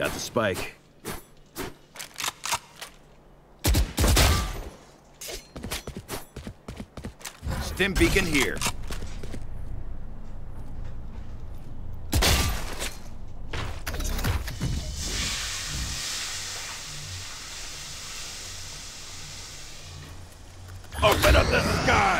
Got the spike. Stim beacon here. Open up the sky!